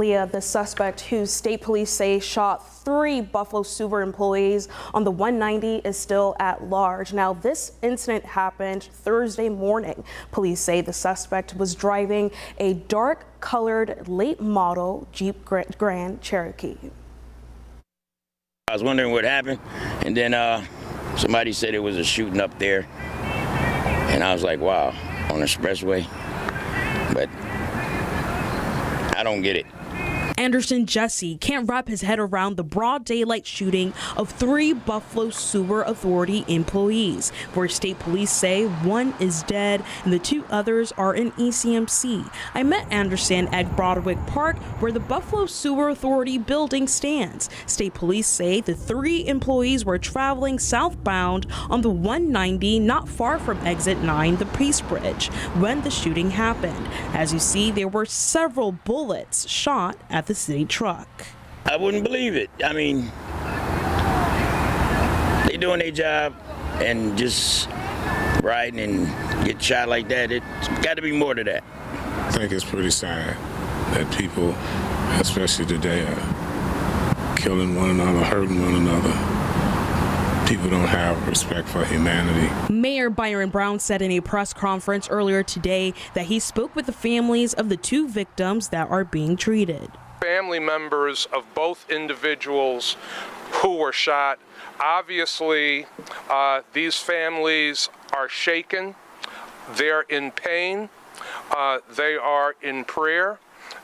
Leah, the suspect who state police say shot three Buffalo Sewer employees on the 190 is still at large. Now, this incident happened Thursday morning. Police say the suspect was driving a dark colored late model Jeep Grand Cherokee. I was wondering what happened, and then uh, somebody said it was a shooting up there, and I was like, wow, on the expressway. But I don't get it. Anderson Jesse can't wrap his head around the broad daylight shooting of three Buffalo Sewer Authority employees, where state police say one is dead and the two others are in ECMC. I met Anderson at Broderick Park, where the Buffalo Sewer Authority building stands. State police say the three employees were traveling southbound on the 190 not far from exit 9, the Peace Bridge, when the shooting happened. As you see, there were several bullets shot at the city truck. I wouldn't believe it. I mean, they doing their job and just riding and get shot like that. It's got to be more to that. I think it's pretty sad that people, especially today, are killing one another, hurting one another people don't have respect for humanity. Mayor Byron Brown said in a press conference earlier today that he spoke with the families of the two victims that are being treated family members of both individuals who were shot. Obviously, uh, these families are shaken. They're in pain. Uh, they are in prayer.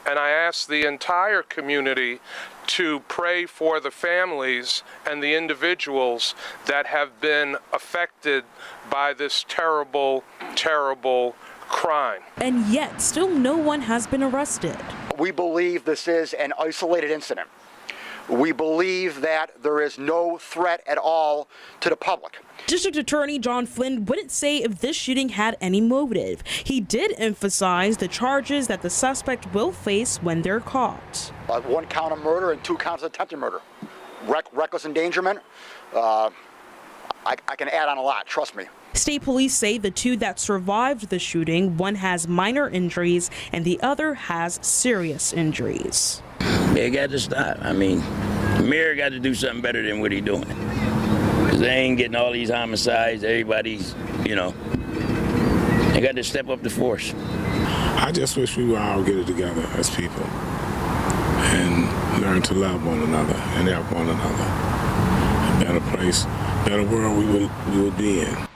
And I ask the entire community to pray for the families and the individuals that have been affected by this terrible, terrible crime. And yet, still no one has been arrested. We believe this is an isolated incident. We believe that there is no threat at all to the public. District Attorney John Flynn wouldn't say if this shooting had any motive. He did emphasize the charges that the suspect will face when they're caught. Uh, one count of murder and two counts of attempted murder. Reck reckless endangerment. Uh, I, I can add on a lot, trust me. State police say the two that survived the shooting, one has minor injuries and the other has serious injuries. They got to stop. I mean, the mayor got to do something better than what he's doing. Because they ain't getting all these homicides. Everybody's, you know, they got to step up the force. I just wish we would all get it together as people and learn to love one another and help one another. A better place, better world we would, we would be in.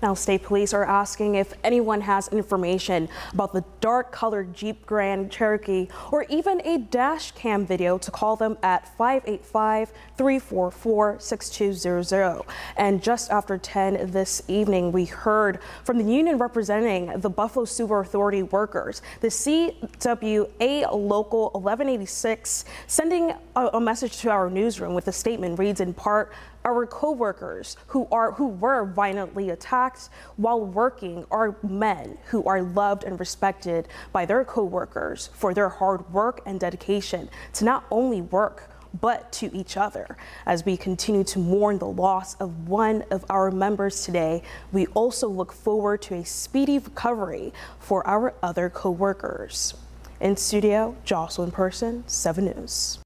Now, state police are asking if anyone has information about the dark colored Jeep Grand Cherokee or even a dash cam video to call them at 585 344 6200. And just after 10 this evening, we heard from the union representing the Buffalo Sewer Authority workers, the CWA Local 1186, sending a, a message to our newsroom with a statement reads in part, our co-workers who are who were violently attacked while working are men who are loved and respected by their co-workers for their hard work and dedication to not only work but to each other. As we continue to mourn the loss of one of our members today, we also look forward to a speedy recovery for our other co-workers. In studio, Jocelyn Person, 7 News.